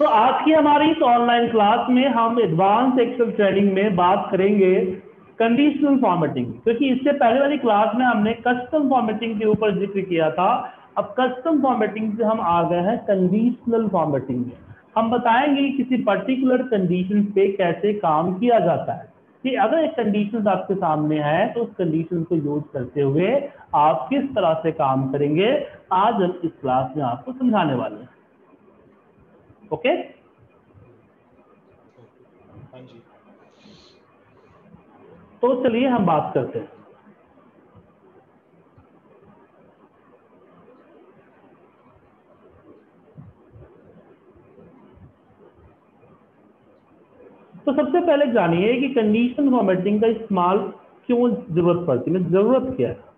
तो आज की हमारी इस ऑनलाइन क्लास में हम एडवांस एक्सेल ट्रेनिंग में बात करेंगे कंडीशनल फॉर्मेटिंग क्योंकि इससे पहले वाली क्लास में हमने कस्टम फॉर्मेटिंग के ऊपर ज़िक्र किया था। अब कस्टम फॉर्मेटिंग से हम आ गए हैं कंडीशनल फॉर्मेटिंग में। हम बताएँगे किसी पर्टिकुलर कंडीशन पे कैसे काम किया जाता है। कि अगर एक कंडीशन आपके सामने है तो उस कंडीशन को यूज़ करते हुए आप किस तरह से काम करेंगे, आज हम इस क्लास में आपको समझाने वाले हैं। ओके? हाँ जी। तो चलिए हम बात करते हैं। तो सबसे पहले जानिए कि कंडीशन फॉर्मेटिंग का इस्तेमाल क्यों ज़रूरत पड़ती है ज़रूरत क्या है?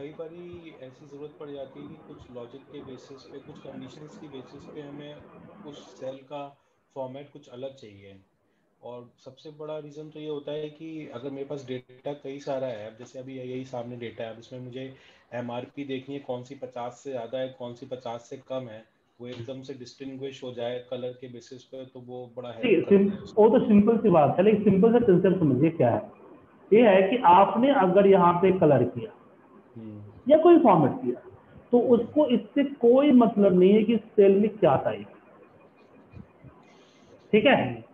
कई बारी ऐसी ज़रूरत पड़ जाती है कि कुछ लॉजिक के बेसिस पे कुछ कंडीशंस की बेसिस पे हमें उस सेल का फॉर्मेट कुछ अलग चाहिए। और सबसे बड़ा रीज़न तो ये होता है कि अगर मेरे पास डेटा कई सारा है अब जैसे अभी यही सामने डेटा है अब इसमें मुझे एमआरपी देखनी है कौन सी पचास से ज़्यादा है कौन सी पचास से कम है वो एकदम से डिस्टिंग्विश हो जाए कलर के बेसिस पे तो वो बड़ा है। वो तो सिंपल सी बात है लेकिन सिंपल सा कंसेप्ट समझिए क्या है। ये है कि आपने अगर यहाँ पे कलर किया या कोई फॉर्मेट किया। तो उसको इससे कोई मतलब नहीं है कि सेल में क्या टाइप ठीक है?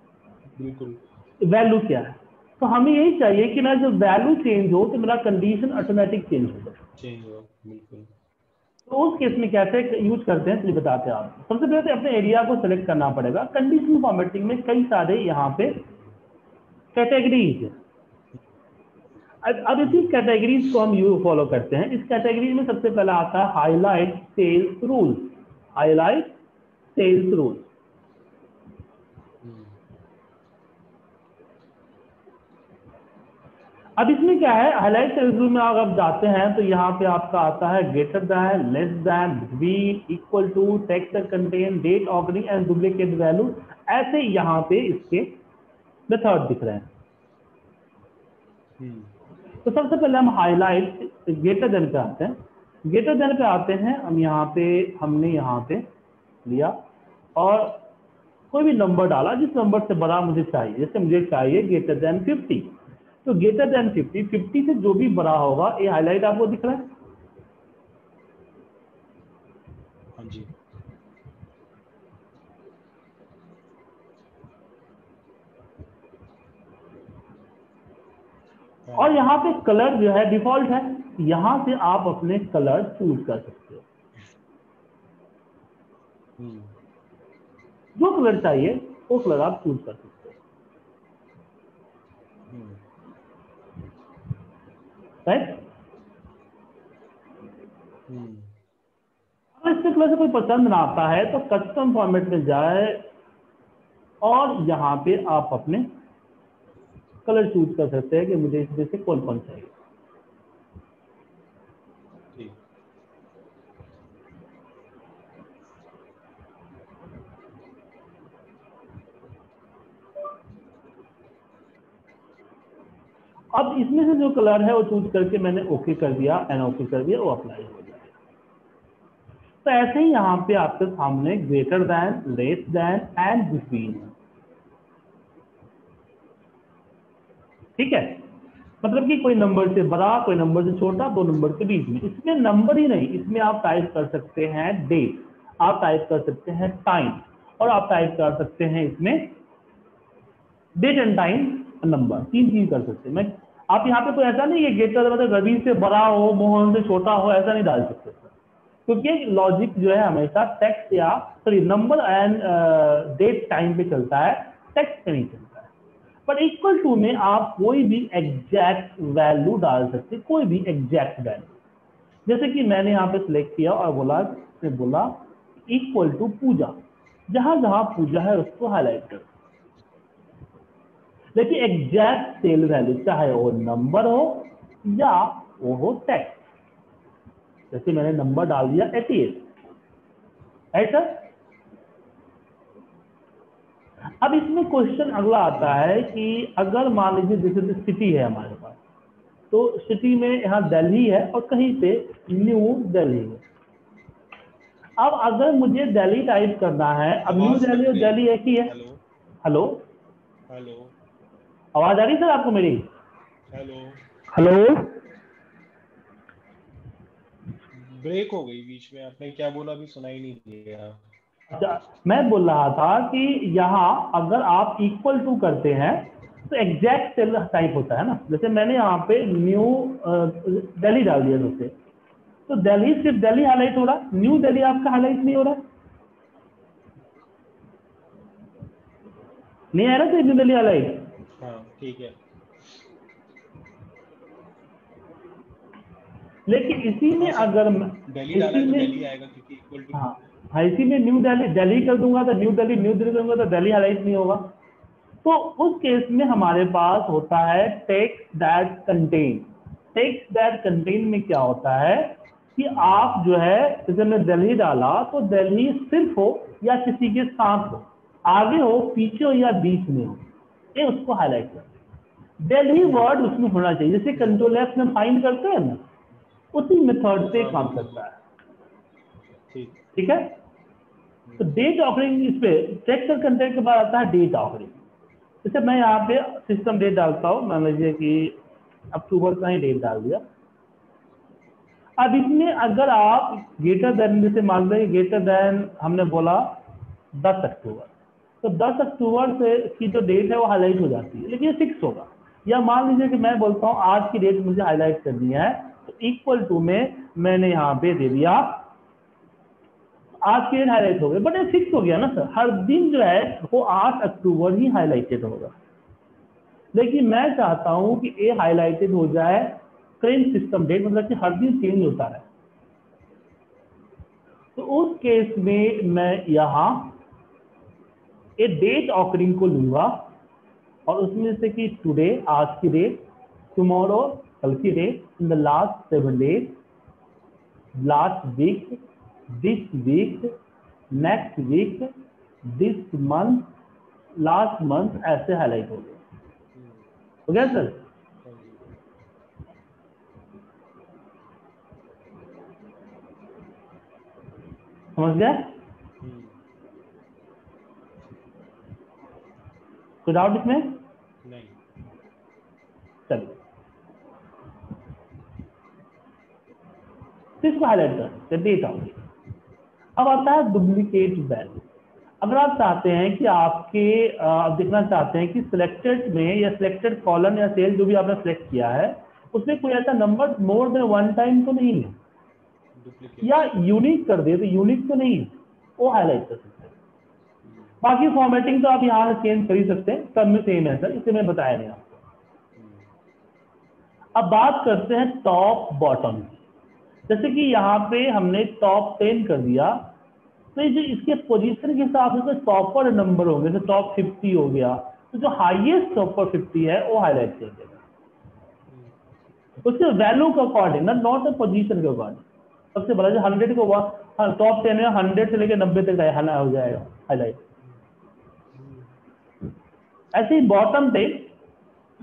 बिल्कुल। वैल्यू क्या है? तो हमें यही चाहिए कि ना जब वैल्यू चेंज हो तो मेरा कंडीशन ऑटोमेटिक चेंज हो जाए। बिल्कुल। तो उस केस में कैसे यूज़ करते हैं चलिए बताते हैं आप। सबसे पहले तो अपने एरिया को सेलेक्ट करना पड़ेगा। कंडीशन फॉर्मेटिंग में कई सारे यहाँ पे कैटेगरीज है। अब इसी कैटेगरीज को हम यू फॉलो करते हैं। इस कैटेगरी में सबसे पहला आता है highlight cells rules highlight cells हम्म, अब इसमें क्या है? हाईलाइट सेल्स रूल में अगर आप जाते हैं तो यहाँ पे आपका आता है greater than less than between equal to text contain date occurring and duplicate value ऐसे यहाँ पे इसके मेथड दिख रहे हैं। हम्म, तो सबसे पहले हम हाईलाइट ग्रेटर देन पे आते हैं। ग्रेटर देन पे आते हैं, हम यहाँ पे, हमने यहाँ पे लिया। और कोई भी नंबर डाला, जिस नंबर से बड़ा मुझे चाहिए, जैसे मुझे चाहिए ग्रेटर देन 50 तो ग्रेटर देन 50 50 से जो भी बड़ा होगा, ये हाईलाइट आपको दिख रहा हाँ जी हाँ, और यहाँ पे कलर जो है डिफ़ॉल्ट है यहाँ से आप अपने कलर चूज़ कर सकते हो। हम्म, जो कलर चाहिए वो कलर आप चूज़ कर सकते हो। हम्म, राइट हम्म, अगर इसमें कलर से कोई पसंद ना आता है तो कस्टम फॉर्मेट में जाए और यहाँ पे आप अपने कलर चूज़ कर सकते हैं कि मुझे इसमें से कौन कौन चाहिए। ठीक। अब इसमें से जो कलर है वो चूज़ करके मैंने ओके कर दिया एन ओके कर दिया वो अप्लाई हो जाएगा। तो ऐसे ही यहाँ पे आपके सामने greater than less than and between ठीक है? मतलब कि कोई नंबर से बड़ा, कोई नंबर से छोटा, दो नंबर के बीच में। इसमें नंबर ही नहीं, इसमें आप टाइप कर सकते हैं डेट आप टाइप कर सकते हैं टाइम और आप टाइप कर सकते हैं इसमें डेट एंड टाइम नंबर तीन चीज़ कर सकते हैं। मैं, आप यहाँ पे कोई ऐसा नहीं है गेटर मतलब रवि से बड़ा हो, मोहन से छोटा हो, ऐसा नहीं डाल सकते। क्योंकि लॉजिक जो है हमेशा टेक्स्ट या sorry number and date time पे चलता है टेक्स्ट पे नहीं चलता पर इक्वल टू में आप कोई भी एग्जैक्ट वैल्यू डाल सकते कोई भी एग्जैक्ट वैल्यू जैसे कि मैंने यहाँ पे सिलेक्ट किया और बोला ने बोला इक्वल टू पूजा। जहाँ जहाँ पूजा है, उसको हाईलाइट कर। लेकिन एग्जैक्ट सेल वैल्यू चाहे वो नंबर हो या वो हो टेक्स्ट जैसे मैंने नंबर डाल दिया 88 ऐसा अब इसमें क्वेश्चन अगला आता है कि अगर मान लीजिए जैसे सिटी है हमारे पास तो सिटी में यहाँ दिल्ली है और कहीं पे न्यू दिल्ली है। अब अगर मुझे दिल्ली टाइप करना है अब न्यू दिल्ली और दिल्ली एक ही है। हेलो। हेलो। आवाज़ आ रही सर आपको मेरी? हेलो। हेलो। ब्रेक हो गई बीच में आपने क्या बोला अभी सुनाई नहीं दिया। मैं बोल रहा था कि यहाँ अगर आप इक्वल टू करते हैं तो एग्जैक्ट सेल टाइप होता है ना। जैसे मैंने यहाँ पे न्यू दिल्ली डाल दिया सबसे। तो दिल्ली सिर्फ़ दिल्ली हाईलाइट हो रहा है न्यू दिल्ली आपका हाईलाइट नहीं हो रहा। नहीं आ रहा सर न्यू दिल्ली हाईलाइट हाँ ठीक है। लेकिन इसी में अगर दिल्ली डाला है इसी तो में हाँ हाँ इसी में न्यू दिल्ली दिल्ली कर दूँगा तो न्यू दिल्ली न्यू दिल्ली करूँगा तो दिल्ली हाईलाइट नहीं होगा। तो उस केस में हमारे पास होता है text that contain text that contain में क्या होता है कि आप जो है जैसे मैं दिल्ली डाला तो दिल्ली सिर्फ़ हो या किसी के साथ हो आगे हो पीछे हो या बीच में हो ये उसको हाईलाइट कर दिल्ली वर्ड उसमें होना चाहिए जैसे कंट्रोल एफ़ में फाइंड करते हैं ना उसी मेथड से काम करता है। ठीक। है? तो डेट ऑफरिंग इस पे टेक्स्ट और कंटेंट के बाद आता है डेट ऑफरिंग जैसे मैं यहाँ पे सिस्टम डेट डालता हूँ मान लीजिए कि अक्टूबर का ही डेट डाल दिया। अब इसमें अगर आप ग्रेटर देन जैसे मान लीजिए ग्रेटर देन हमने बोला 10 अक्टूबर तो 10 अक्टूबर से की जो डेट है वो हाईलाइट हो जाती है लेकिन ये फिक्स होगा। या मान लीजिए कि मैं बोलता हूँ आज की डेट मुझे हाईलाइट करनी है तो इक्वल टू में मैंने यहाँ पे दे दिया। आज के हाईलाइट हो गए बट ये फिक्स हो गया ना सर हर दिन जो है, वो आठ अक्टूबर ही हाईलाइटेड होगा। लेकिन मैं चाहता हूँ कि ये हाईलाइटेड हो जाए करेंट सिस्टम डेट मतलब कि हर दिन चेंज होता है तो उस केस में मैं यहाँ ए डेट ऑकरिंग को लूँगा, और उसमें से कि टुडे आज की डेट टुमारो कल की date in the last seven days last week this week, next week, this month, last month ऐसे हाईलाइट हो गए। हो गया सर? समझ गया? हम्म, कोई डाउट इसमें नहीं चलिए तो इसको हाईलाइट कर डेट ऑफ़ अब आता है डुप्लीकेट वैल्यू अगर आप चाहते हैं कि आपके आप देखना चाहते हैं कि सिलेक्टेड में या सिलेक्टेड कॉलम या सेल जो भी आपने सेलेक्ट किया है उसमें कोई ऐसा number more than one time तो नहीं है. या यूनिक कर दे तो यूनिक तो नहीं है. वो हाईलाइट कर सकते हैं. बाकी फॉर्मेटिंग तो आप यहाँ से चेंज कर ही सकते हैं. सब में सेम है सर इसे मैं बताया नहीं आपको. अब बात करते हैं टॉप बॉटम की. जैसे कि यहाँ पे हमने टॉप टेन कर दिया तो ये जो इसके पोजीशन के हिसाब से टॉपर नंबर होंगे तो टॉप फिफ्टी हो गया। तो जो हाईएस्ट टॉपर फिफ्टी है, वो हाईलाइट कर देगा उसके वैल्यू के अकॉर्डिंग ना नॉट पोजीशन के अकॉर्डिंग सबसे बड़ा जो हंड्रेड को हुआ टॉप टेन में हंड्रेड से लेकर नब्बे तक हो जाएगा हाईलाइट ऐसे ही बॉटम पे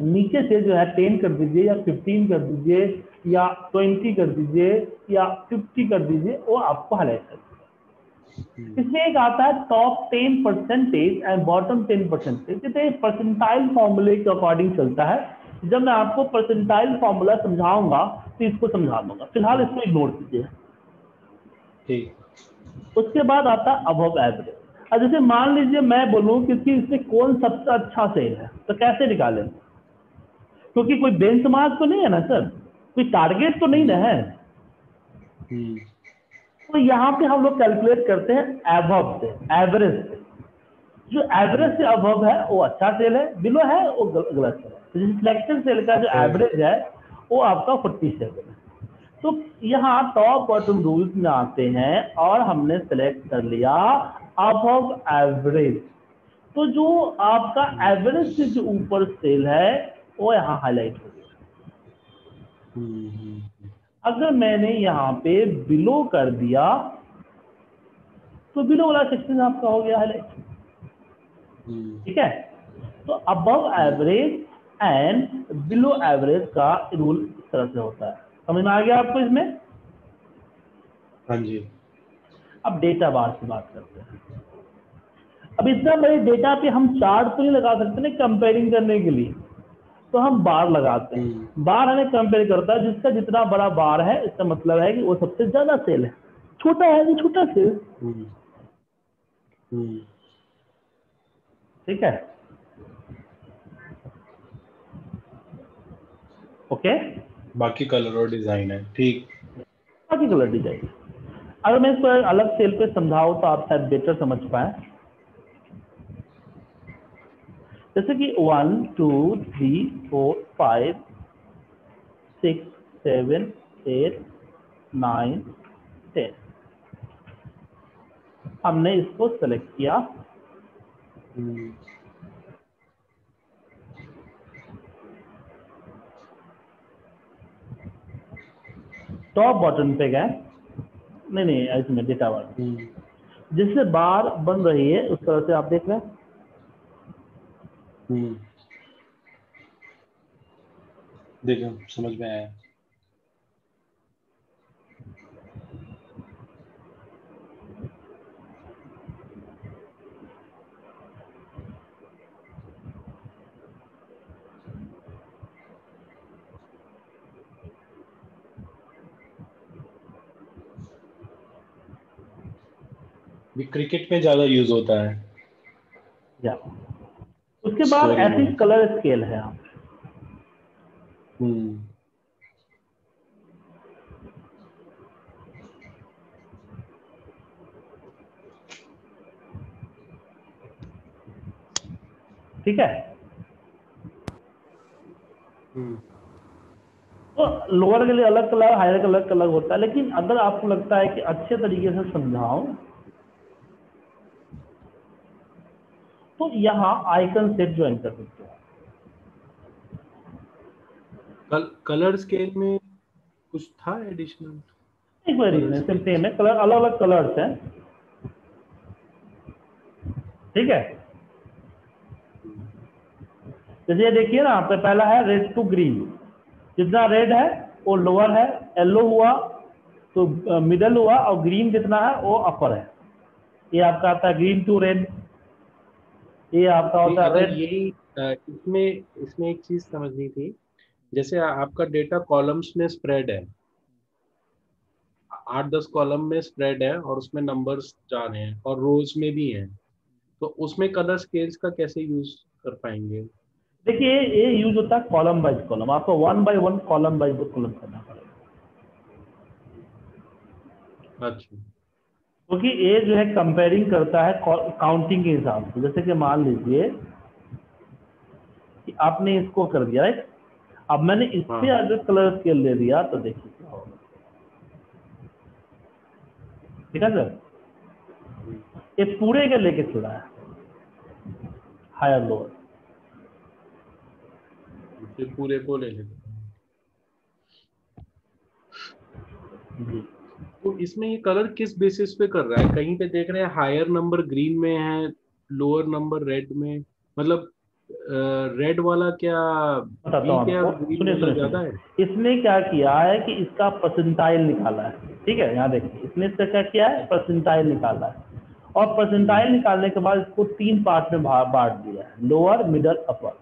नीचे से जो है टेन कर दीजिए या फिफ्टीन कर दीजिए या ट्वेंटी कर दीजिए या फिफ्टी कर दीजिए वो आपको हाईलाइट कर देगा। इसमें एक आता है top ten percentage and bottom ten percentage जैसे परसेंटाइल फॉर्मूले के अकॉर्डिंग चलता है। जब मैं आपको परसेंटाइल फॉर्मूला समझाऊँगा तो इसको समझा दूँगा। फ़िलहाल इसको इग्नोर कीजिए। ठीक। उसके बाद आता है अबव एवरेज अब जैसे मान लीजिए मैं बोलूँ कि इसमें कौन सबसे अच्छा सेल है तो कैसे निकालें? क्योंकि कोई बेंचमार्क तो नहीं है ना सर? कोई टारगेट तो नहीं ना है? हम्म, तो यहाँ पे हम लोग कैलकुलेट करते हैं एवब से एवरेज से। जो एवरेज से अबव है वो अच्छा सेल है बिलो है वो गलत सेल है। तो जैसे सिलेक्टेड सेल का जो एवरेज है वो आपका फोर्टी सेवन है। तो यहाँ टॉप बॉटम रूल्स में आते हैं और हमने सेलेक्ट कर लिया अबव एवरेज तो जो आपका एवरेज से जो ऊपर सेल है वो यहाँ हाईलाइट हो गया। अगर मैंने यहाँ पे बिलो कर दिया तो बिलो वाला सेक्शन आपका हो गया हाईलाइट हम्म, ठीक है? तो above average and below average का रूल इस तरह से होता है। समझ में आ गया आपको इसमें? हाँ जी। अब डेटा बार से बात करते हैं। अब इतना बड़े डेटा पे हम चार्ट तो नहीं लगा सकते ना कंपेयरिंग करने के लिए। तो हम बार लगाते हैं। बार हमें कंपेयर करता है जिसका जितना बड़ा बार है इसका मतलब है कि वो सबसे ज़्यादा सेल है। छोटा है तो छोटा सेल हम्म, हम्म, ठीक है? ओके बाकी कलर और डिज़ाइन है। ठीक। बाकी कलर डिज़ाइन अगर मैं इसको अलग सेल पे समझाऊं तो आप शायद बेटर समझ पाए। जैसे कि one two three four five six seven eight nine ten. हमने इसको सेलेक्ट किया। टॉप बटन पे गए। नहीं नहीं इसमें डेटा वाला। हम्म, जिससे बार बन रही है उस तरह से आप देख रहे हैं। हम्म। देखो समझ में आया क्रिकेट में ज़्यादा यूज़ होता है। या। उसके बाद ऐसी कलर स्केल है। आप हम्म। ठीक है? हम्म। तो लोअर के लिए अलग कलर हायर का अलग अलग होता है लेकिन अगर आपको लगता है कि अच्छे तरीके से समझाओ तो यहाँ आइकन सेट ज्वाइन कर सकते हो कलर स्केल में कुछ था एडिशनल एक वेरिएशन सेम है कलर अलग अलग कलर्स हैं। ठीक है? जैसे ये देखिए ना आप पहला है रेड टू ग्रीन जितना रेड है वो लोअर है येलो हुआ तो मिडल हुआ और ग्रीन जितना है वो अपर है। ये आपका आता है ग्रीन टू रेड ये आपका होता है अगर यही इसमें इसमें एक चीज़ समझनी थी जैसे आपका डेटा कॉलम्स में स्प्रेड है। आठ दस कॉलम में स्प्रेड है और उसमें नंबर्स जा रहे हैं और रोज में भी हैं। तो उसमें कलर स्केल्स का कैसे यूज़ कर पाएँगे? देखिए ये यूज़ होता है कॉलम बाइज कॉलम आपको one by one column wise column करना पड़ेगा। अच्छा। क्योंकि ये जो है कंपेयरिंग करता है काउंटिंग के हिसाब से। जैसे कि मान लीजिए कि आपने इसको कर दिया राइट अब मैंने इस पे। अगर कलर स्केल दे दिया तो देखिए क्या होगा। ठीक है सर ये पूरे के लेके चला है। हायर लोअर पूरे को ले लेते जी। तो इसमें ये कलर किस बेसिस पे कर रहा है? कहीं पे देख रहे हैं हायर नंबर ग्रीन में है लोअर नंबर रेड में? मतलब रेड वाला क्या बताता हूँ इसने क्या किया है कि इसका परसेंटाइल निकाला है। ठीक है यहाँ देखिए। इसने इसका क्या किया है? परसेंटाइल निकाला है। और परसेंटाइल निकालने के बाद इसको तीन पार्ट में बांट दिया है। लोअर मिडल अपर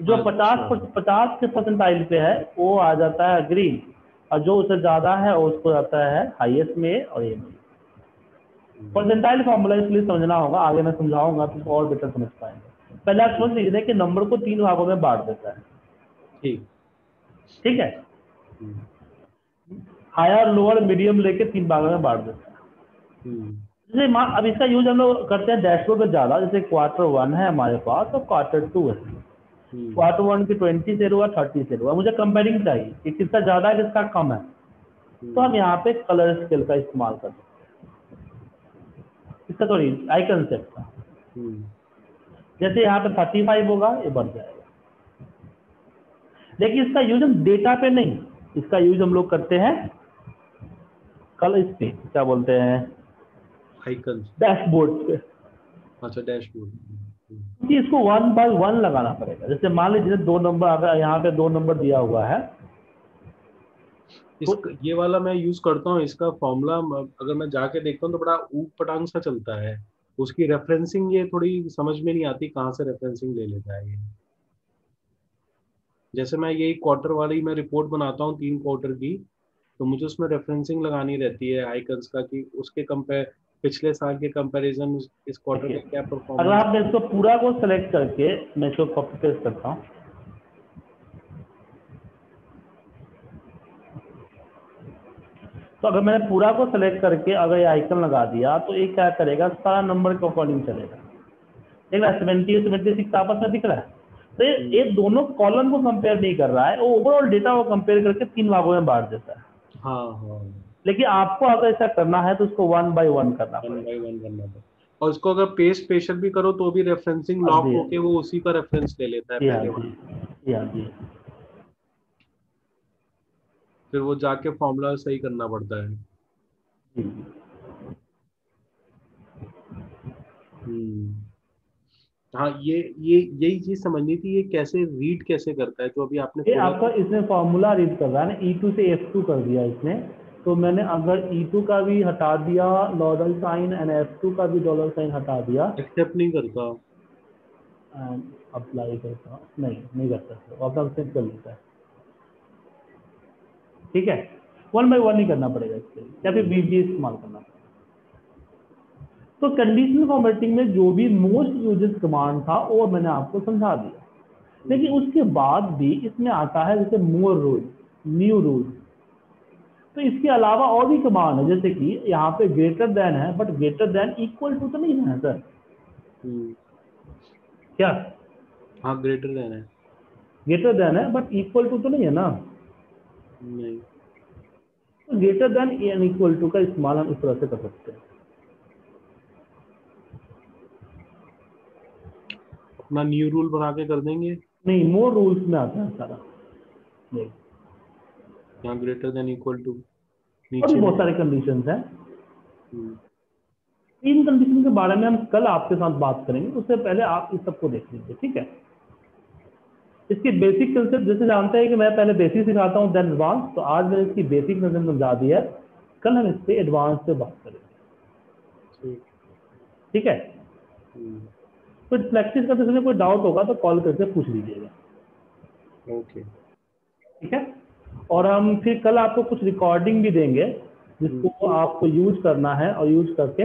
जो अच्छा। पचास पचास के परसेंटाइल पे है वो आ जाता है ग्रीन और जो उससे ज़्यादा है उसको जाता है हाईएस्ट में और ये में। परसेंटाइल फॉर्मूला इसलिए समझना होगा आगे मैं समझाऊँगा तो और बेटर समझ पाएँगे। पहले आप समझ लीजिए कि नंबर को तीन भागों में बांट देता है। ठीक। ठीक है? हायर लोअर मीडियम लेके तीन भागों में बांट देता है। हम्म, जैसे मान अब इसका यूज़ हम लोग करते हैं डैशबोर्ड पे ज़्यादा जैसे क्वार्टर वन है हमारे पास और क्वार्टर टू है। क्वार्टर वन की ट्वेंटी से हुआ थर्टी से हुआ मुझे कंपेयरिंग चाहिए कि किसका ज़्यादा है किसका कम है। तो हम यहाँ पे कलर स्केल का इस्तेमाल कर सकते इसका नहीं आइकन सेट का। हम्म, जैसे यहाँ पे थर्टी फाइव होगा ये बढ़ जाएगा। लेकिन इसका यूज़ हम डेटा पे नहीं। इसका यूज़ हम लोग करते हैं कल इस पे क्या बोलते हैं? डैशबोर्ड पे। अच्छा डैशबोर्ड कि इसको वन बाय वन लगाना पड़ेगा। जैसे मान लीजिए दो नंबर अगर यहाँ पे दो नंबर दिया हुआ है। इस ये वाला मैं यूज़ करता हूँ, इसका फॉर्मूला अगर मैं जाके देखता हूँ तो बड़ा ऊप पटांग सा चलता है। उसकी रेफरेंसिंग ये थोड़ी समझ में नहीं आती कहाँ से रेफरेंसिंग ले लेता है ये। जैसे मैं यही क्वार्टर वाली मैं रिपोर्ट बनाता हूँ तीन क्वार्टर की तो मुझे उसमें रेफरेंसिंग लगानी रहती है आइकन्स का कि उसके कंपेयर पिछले साल के कंपैरिजन इस क्वार्टर में क्या परफॉर्मेंस अगर आप इसको पूरा को सेलेक्ट करके मैं इसको कॉपी पेस्ट करता हूँ। तो अगर मैंने पूरा को सेलेक्ट करके अगर ये आइकन लगा दिया तो ये क्या करेगा? सारा नंबर के अकॉर्डिंग चलेगा। देख रहा है सेवेंटी सेवेंटी सिक्स आपस में दिख रहा है। तो ये, ये दोनों कॉलम को कंपेयर नहीं कर रहा है वो ओवरऑल डेटा को कंपेयर करके तीन भागों में बांट देता है। हाँ हाँ। लेकिन आपको अगर ऐसा करना है तो उसको वन बाय वन करना वन बाय वन करना पड़ेगा। और उसको अगर पेस्ट स्पेशल भी करो तो भी रेफरेंसिंग लॉक होके वो उसी का रेफरेंस ले लेता है पहले जी। हाँ फिर वो जाके फॉर्मूला सही करना पड़ता है। हम्म। हाँ ये ये यही चीज़ समझनी थी ये कैसे रीड कैसे करता है जो अभी आपने ये आपका इसने फॉर्मूला रीड कर रहा है ना E2 से F2 कर दिया इसने। तो मैंने अगर E2 का भी हटा दिया डॉलर साइन एंड F2 का भी डॉलर साइन हटा दिया। एक्सेप्ट नहीं करता। एंड अप्लाई करता। नहीं नहीं करता अपना एक्सेप्ट कर लेता है। ठीक है? वन बाई वन ही करना पड़ेगा इसके लिए या फिर बीजी इस्तेमाल करना पड़ेगा। तो कंडीशनल फॉर्मेटिंग में जो भी मोस्ट यूजेस कमांड था वो मैंने आपको समझा दिया। लेकिन उसके बाद भी इसमें आता है जैसे मोर रूल न्यू रूल तो इसके अलावा और भी कमांड है जैसे कि यहाँ पे ग्रेटर देन है but greater than equal to तो नहीं है सर क्या? हाँ ग्रेटर देन है। ग्रेटर देन है बट इक्वल टू तो नहीं है ना? नहीं। तो greater than and equal to का इस्तेमाल हम इस तरह से कर सकते हैं। अपना न्यू रूल बना के कर देंगे। नहीं मोर रूल्स में आता है सारा। नहीं। यहाँ ग्रेटर देन इक्वल टू और भी बहुत सारे कंडीशन हैं। इन कंडीशन के बारे में हम कल आपके साथ बात करेंगे। उससे पहले आप इस सबको देख लीजिए ठीक है? इसकी बेसिक कंसेप्ट जैसे जानते हैं कि मैं पहले बेसिक सिखाता हूँ देन एडवांस तो आज मैंने इसकी बेसिक कंसेप्ट समझा दी है। कल हम इस पर एडवांस पे बात करेंगे। ठीक। है? तो प्रैक्टिस करते समय कोई डाउट होगा तो कॉल करके पूछ लीजिएगा। ओके ठीक है? और हम फिर कल आपको कुछ रिकॉर्डिंग भी देंगे जिसको आपको यूज़ करना है और यूज़ करके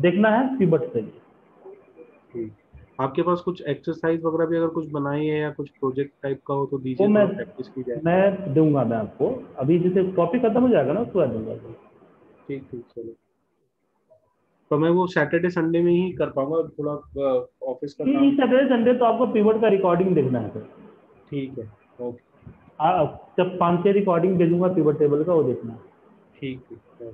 देखना है पीबट से ठीक। आपके पास कुछ एक्सरसाइज वगैरह भी अगर कुछ बनाई है या कुछ प्रोजेक्ट टाइप का हो तो दीजिए तो मैं प्रैक्टिस की जाए मैं दूँगा मैं आपको। अभी जैसे टॉपिक खत्म हो जाएगा ना उसके बाद दूँगा। ठीक ठीक चलो। तो मैं वो सैटरडे संडे में ही कर पाऊँगा थोड़ा ऑफ़िस का सैटरडे संडे तो आपको पीवट का रिकॉर्डिंग देखना है ठीक है ओके। जब पाँच छः रिकॉर्डिंग भेजूँगा पीवर टेबल का वो देखना। ठीक है